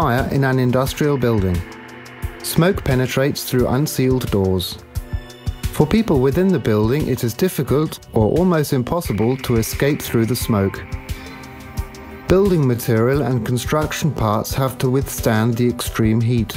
Fire in an industrial building. Smoke penetrates through unsealed doors. For people within the building, it is difficult or almost impossible to escape through the smoke. Building material and construction parts have to withstand the extreme heat.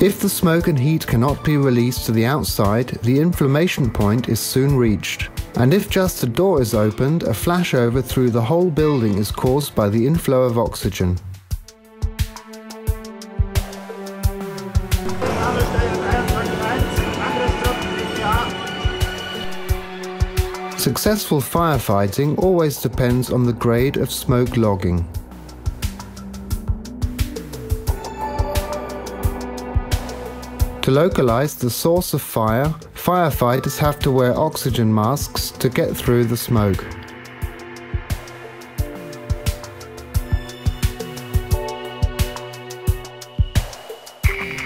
If the smoke and heat cannot be released to the outside, the inflammation point is soon reached. And if just a door is opened, a flashover through the whole building is caused by the inflow of oxygen. Successful firefighting always depends on the grade of smoke logging. To localize the source of fire, firefighters have to wear oxygen masks to get through the smoke.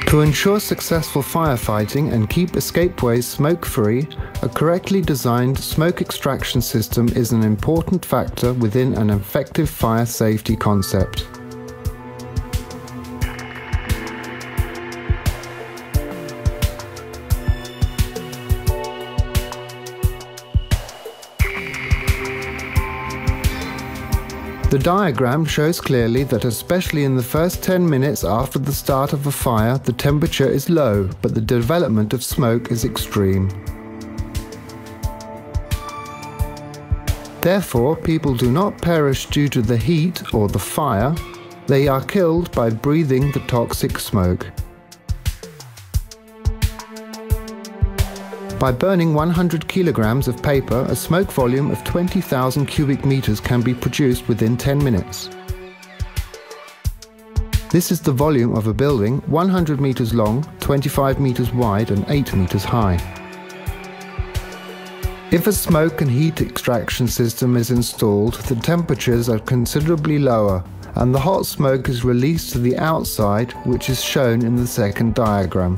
To ensure successful firefighting and keep escapeways smoke-free, a correctly designed smoke extraction system is an important factor within an effective fire safety concept. The diagram shows clearly that especially in the first 10 minutes after the start of a fire, the temperature is low, but the development of smoke is extreme. Therefore, people do not perish due to the heat or the fire, they are killed by breathing the toxic smoke. By burning 100 kilograms of paper, a smoke volume of 20,000 cubic meters can be produced within 10 minutes. This is the volume of a building 100 meters long, 25 meters wide and 8 meters high. If a smoke and heat extraction system is installed, the temperatures are considerably lower and the hot smoke is released to the outside, which is shown in the second diagram.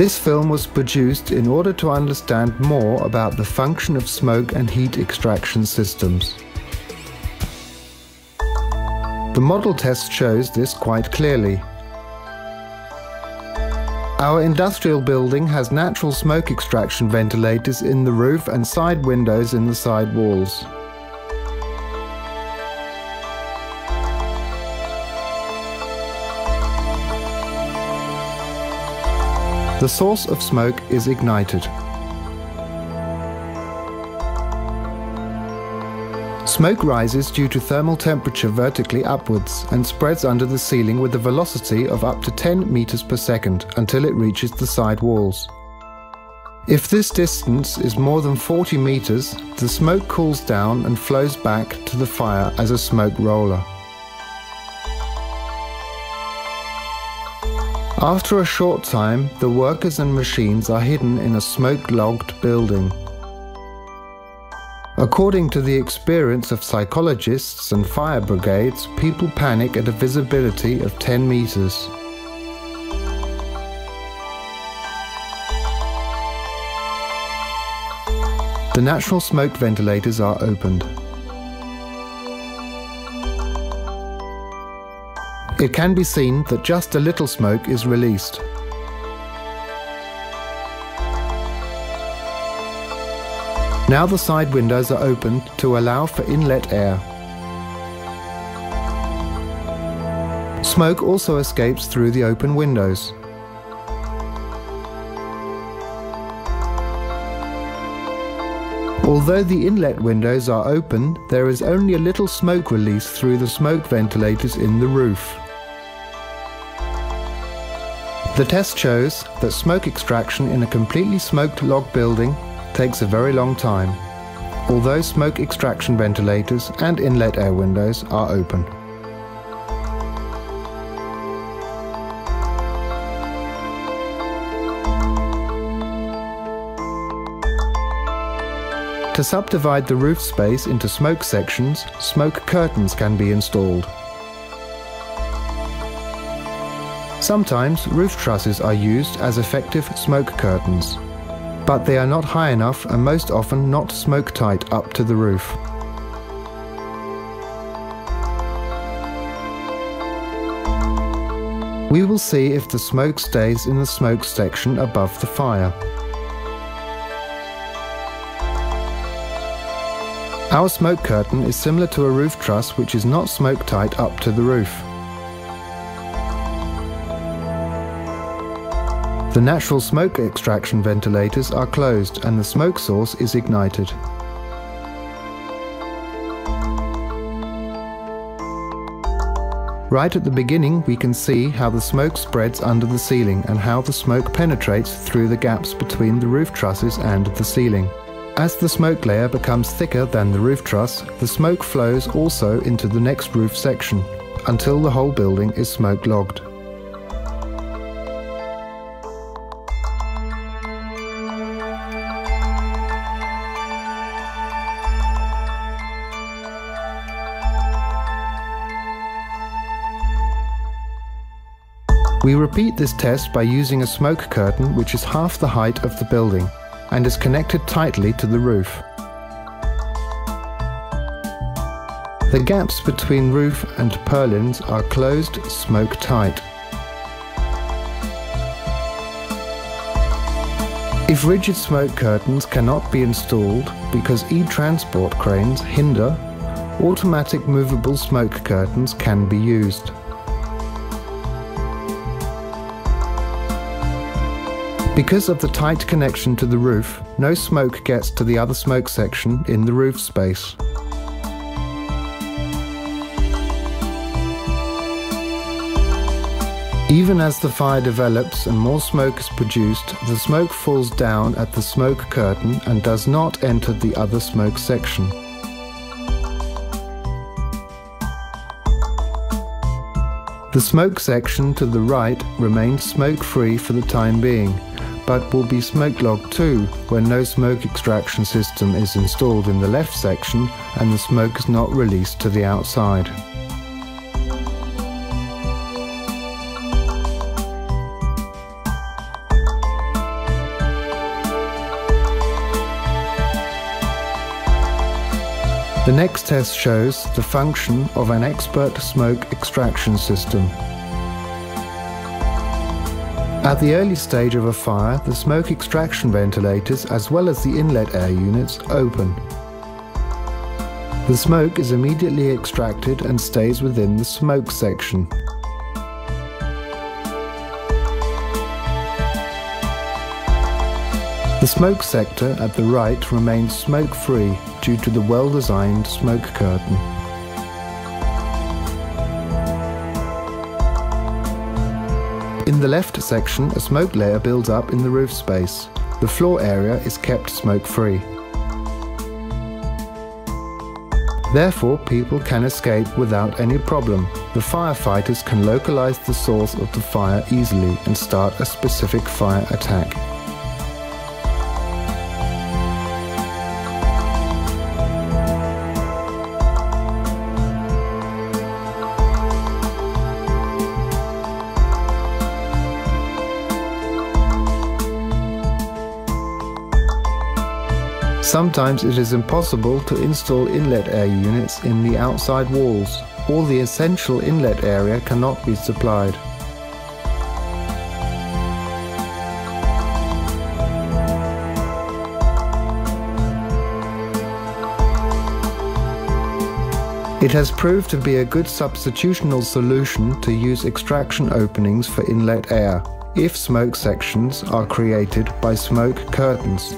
This film was produced in order to understand more about the function of smoke and heat extraction systems. The model test shows this quite clearly. Our industrial building has natural smoke extraction ventilators in the roof and side windows in the side walls. The source of smoke is ignited. Smoke rises due to thermal temperature vertically upwards and spreads under the ceiling with a velocity of up to 10 meters per second until it reaches the side walls. If this distance is more than 40 meters, the smoke cools down and flows back to the fire as a smoke roller. After a short time, the workers and machines are hidden in a smoke-logged building. According to the experience of psychologists and fire brigades, people panic at a visibility of 10 meters. The natural smoke ventilators are opened. It can be seen that just a little smoke is released. Now the side windows are opened to allow for inlet air. Smoke also escapes through the open windows. Although the inlet windows are open, there is only a little smoke release through the smoke ventilators in the roof. The test shows that smoke extraction in a completely smoke-logged building takes a very long time, although smoke extraction ventilators and inlet air windows are open. To subdivide the roof space into smoke sections, smoke curtains can be installed. Sometimes roof trusses are used as effective smoke curtains. but they are not high enough and most often not smoke tight up to the roof. We will see if the smoke stays in the smoke section above the fire. Our smoke curtain is similar to a roof truss which is not smoke tight up to the roof. The natural smoke extraction ventilators are closed and the smoke source is ignited. Right at the beginning we can see how the smoke spreads under the ceiling and how the smoke penetrates through the gaps between the roof trusses and the ceiling. As the smoke layer becomes thicker than the roof truss, the smoke flows also into the next roof section, until the whole building is smoke logged. We repeat this test by using a smoke curtain which is half the height of the building and is connected tightly to the roof. The gaps between roof and purlins are closed smoke tight. If rigid smoke curtains cannot be installed because e-transport cranes hinder, automatic movable smoke curtains can be used. Because of the tight connection to the roof, no smoke gets to the other smoke section in the roof space. Even as the fire develops and more smoke is produced, the smoke falls down at the smoke curtain and does not enter the other smoke section. The smoke section to the right remains smoke-free for the time being, but will be smoke logged too when no smoke extraction system is installed in the left section and the smoke is not released to the outside. The next test shows the function of an expert smoke extraction system. At the early stage of a fire, the smoke extraction ventilators as well as the inlet air units open. The smoke is immediately extracted and stays within the smoke section. The smoke sector at the right remains smoke-free due to the well-designed smoke curtain. In the left section, a smoke layer builds up in the roof space. The floor area is kept smoke-free. Therefore, people can escape without any problem. The firefighters can localize the source of the fire easily and start a specific fire attack. Sometimes it is impossible to install inlet air units in the outside walls, or the essential inlet area cannot be supplied. It has proved to be a good substitutional solution to use extraction openings for inlet air, if smoke sections are created by smoke curtains.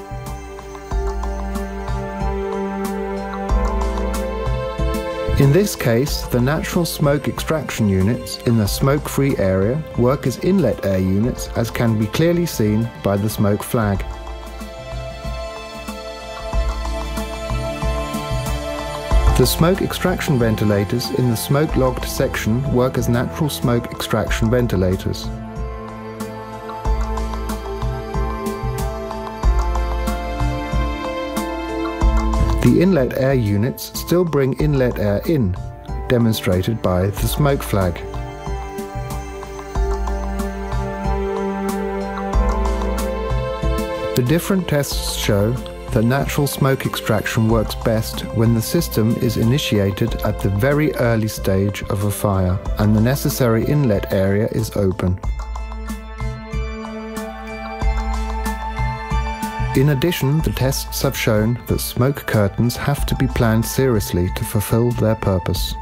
In this case, the natural smoke extraction units in the smoke-free area work as inlet air units as can be clearly seen by the smoke flag. The smoke extraction ventilators in the smoke-logged section work as natural smoke extraction ventilators. The inlet air units still bring inlet air in, demonstrated by the smoke flag. The different tests show that natural smoke extraction works best when the system is initiated at the very early stage of a fire and the necessary inlet area is open. In addition, the tests have shown that smoke curtains have to be planned seriously to fulfill their purpose.